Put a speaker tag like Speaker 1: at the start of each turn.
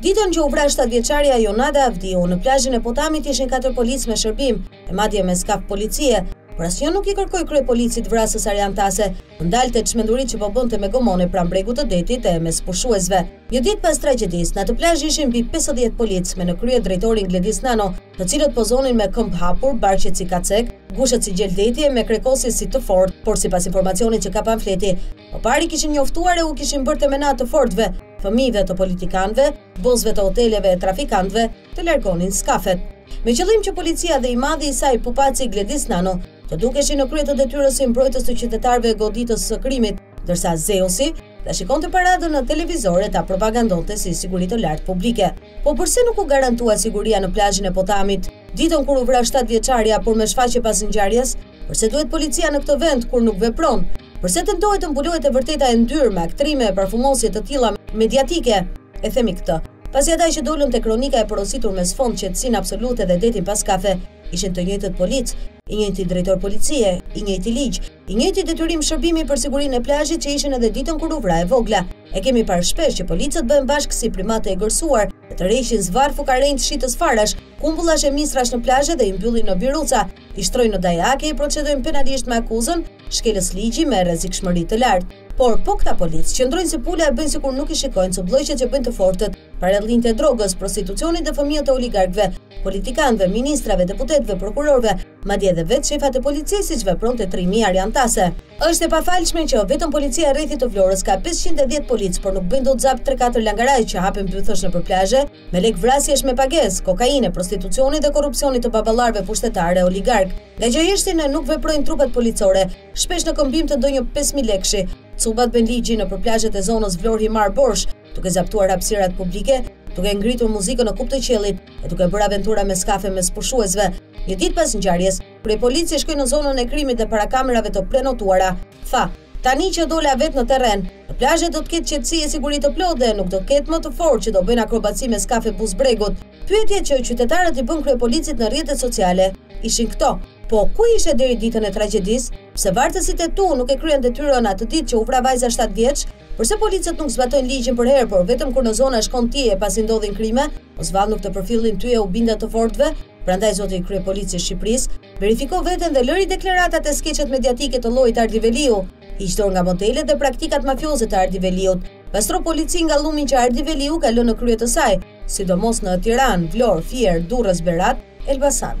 Speaker 1: Ditën që u vra 7 vjeçarja Jonada Avdiu në plazhin e Potamit ishin 4 policë me shërbim e madje me skaf policie, por asnjë nuk i kërkoi kryepolicit vrasës Arjan Tase, të ndalte çmenduritë që po bënte me gomone pranë bregut të detit e mes pushuesve. Një ditë pas tragjedisë, në atë plazh ishin mbi pesëdhjetë policë, me në krye drejtorin Gledis Nano, të cilët pozonin me këmbë hapur, barqet si kacek, gushet si gjeldeti e me krekosje si të fortë, por sipas informacionit që ka pamfleti, më parë i kishin njoftuar e u kishin bërë temena të fortëve, fëmijëve të politikanëve, bosëve të hoteleve e trafikantëve, të largonin skafet. Me qëllim që policia dhe i madhi i saj pupaci Gledis Nano, të dukeshin në krye të detyrës si mbrojtës të qytetarëve e goditës së krimit, ndërsa Zeusi ta shikonte paradën në televizor e ta propagandonte si siguri të lartë publike. Po përse nuk u garantua siguria në plazhin e Potamit, ditën kur u vra shtatë vjeçarja, por me shfaqje pas ngjarjes? Përse duhet policia në këtë vend kur nuk vepron? Përse tentohet të mbulohet e vërteta e ndyrë me aktrime e parfumosje të tilla mediatike? E themi këtë, pasi ata që dolën te kronika e porositur me sfond qetësinë absolute dhe detin pa skafe, Ishin të njëjtët policë, i njëjti drejtor policie, i njëjti ligj, i njëjti detyrim shërbimi për sigurinë e plazhit që ishin edhe ditën kur u vra e vogla. E kemi parë shpesh që policët bëhen bashkë si primatë të egërsuar dhe tërheqin zvarrë fukarenjtë shitës farash, kumbullash e misrash në plazhe dhe i mbyllin në biruca, i shtrojnë në dajak e i procedojnë penalisht me akuzën, shkelës ligji me rrezikshmëri të lartë. Por, po këta policë, qëndrojnë si pula e bëjnë sikur nuk i shikojnë cubllëqet që bëjnë të fortët, parallinjtë e drogës, prostitucionit dhe fëmijët e oligarkëve, politikanëve, ministrave, deputetëve, prokurorëve, madje edhe vetë shefat e policisë siç vepronte trimi Arjan Tase. Është e pafalshme që vetëm policia e rrethit të Vlorës ka pesëqind e dhjetë policë, por nuk bëjnë dot zap tre katër langaraj që hapen bythësh nëpër plazhe me lekë vrasjesh me pagesë, kokaine, prostitucioni dhe korrupsioni të baballarëve pushtetarë e oligarkë. Ngaqë heshtin e nuk veprojnë trupat policore, shpesh në këmbim të ndonjë pesë mijë lekëshi, cubat bëjnë ligjin nëpër plazhet e zonës Vlorë-Himarë-Borsh, duke zaptuar hapësirat publike, duke ngritur muzikën në kupë të qiellit e duke bërë aventura me skafe mes pushuesve. Një ditë pas ngjarjes, kryepolici shkoi në zonën e krimit dhe para kamerave të prenotuara, tha: "Tani që dola vetë në terren, në plazhe do të ketë qetësi e siguri të plotë dhe nuk do ketë më të fortë që do bëjnë akrobaci me skafe buzë bregut." Pyetjet që qytetarët i bënë kryepolicit në rrjetet sociale ishin këto, Po, ku ishe deri ditën e tragjedisë? Pse vartësit e tu nuk e kryen detyrën atë ditë që u vra vajza 7 vjeç? Përse policët nuk zbatojnë ligjin përherë, por vetëm kur në zona shkon ti e pasi ndodhin krime, mos vallë nuk të përfillin ty e u binden të fortëve? Prandaj zoti kryepolic i Shqipërisë, verifiko veten dhe lëri deklaratat e skeçet mediatike të llojit Ardi Veliu. Hiq dorë nga modelet dhe praktikat mafioze të Ardi Veliut. Pastro policinë nga llumi që Ardi Veliu ka lënë në krye të saj, sidomos në Tiranë, Vlorë, Fier, Durrës, Berat, Elbasan.